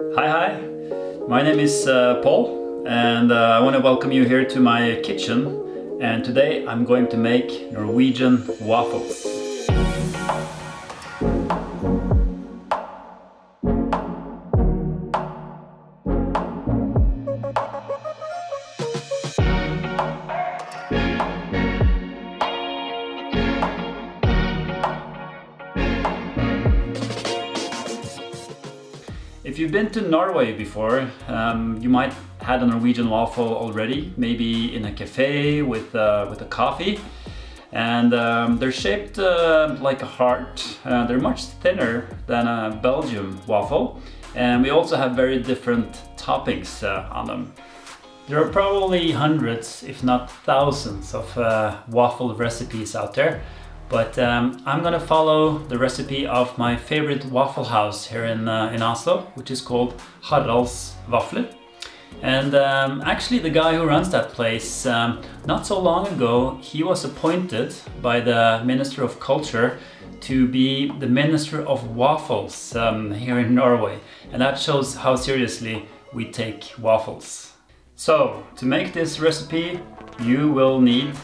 Hi, hi. My name is uh, Pål and uh, I want to welcome you here to my kitchen. And today I'm going to make Norwegian waffles. If you've been to Norway before, um, you might have had a Norwegian waffle already, maybe in a cafe with, uh, with a coffee. And um, they're shaped uh, like a heart. Uh, they're much thinner than a Belgium waffle. And we also have very different toppings uh, on them. There are probably hundreds, if not thousands, of uh, waffle recipes out there. But um, I'm gonna follow the recipe of my favorite waffle house here in, uh, in Oslo, which is called Harald's Vafler. And um, actually the guy who runs that place, um, not so long ago, he was appointed by the Minister of Culture to be the Minister of Waffles um, here in Norway. And that shows how seriously we take waffles. So, to make this recipe, you will need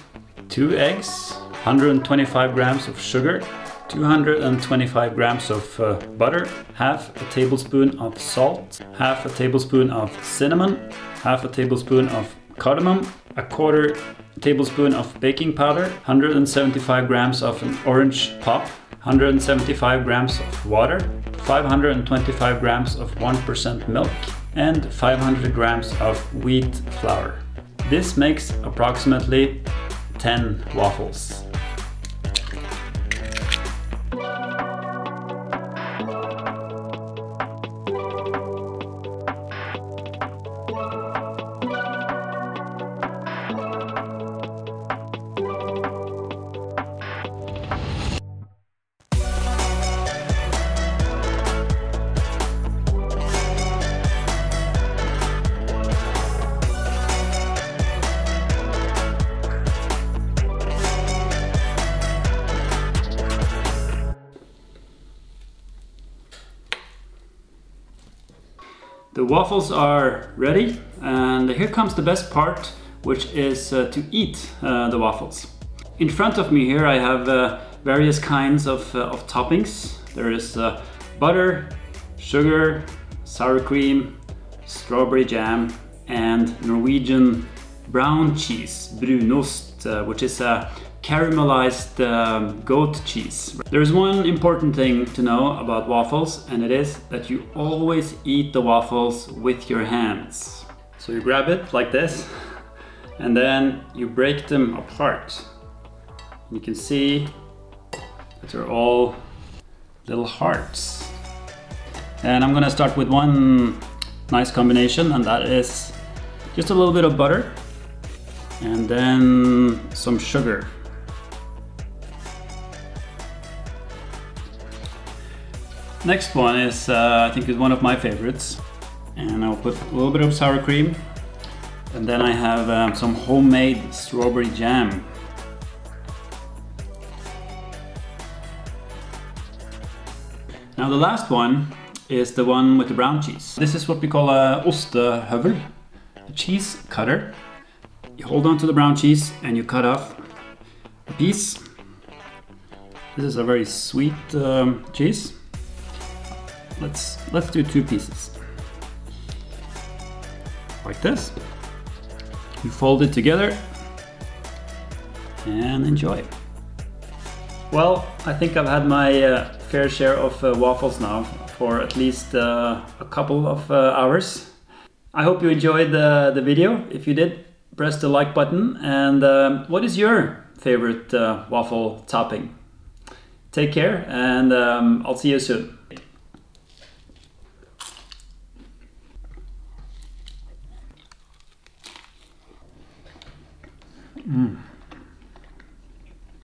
two eggs, 125 grams of sugar, 225 grams of uh, butter, half a tablespoon of salt, half a tablespoon of cinnamon, half a tablespoon of cardamom, a quarter tablespoon of baking powder, 175 grams of an orange pop, 175 grams of water, 525 grams of 1% milk, and 500 grams of wheat flour. This makes approximately 10 waffles. The waffles are ready and here comes the best part which is uh, to eat uh, the waffles. In front of me here I have uh, various kinds of, uh, of toppings. There is uh, butter, sugar, sour cream, strawberry jam and Norwegian brown cheese, brunost, uh, which is a caramelized um, goat cheese. There's one important thing to know about waffles and it is that you always eat the waffles with your hands. So you grab it like this and then you break them apart. You can see that they're all little hearts. And I'm gonna start with one nice combination and that is just a little bit of butter and then some sugar. Next one is, uh, I think is one of my favorites. And I'll put a little bit of sour cream. And then I have um, some homemade strawberry jam. Now the last one is the one with the brown cheese. This is what we call a ostehøvel, a cheese cutter. You hold on to the brown cheese and you cut off a piece. This is a very sweet um, cheese. Let's let's do two pieces. Like this. You fold it together and enjoy. Well, I think I've had my uh, fair share of uh, waffles now for at least uh, a couple of uh, hours. I hope you enjoyed the, the video. If you did, press the like button. And um, what is your favorite uh, waffle topping? Take care and um, I'll see you soon. Mm.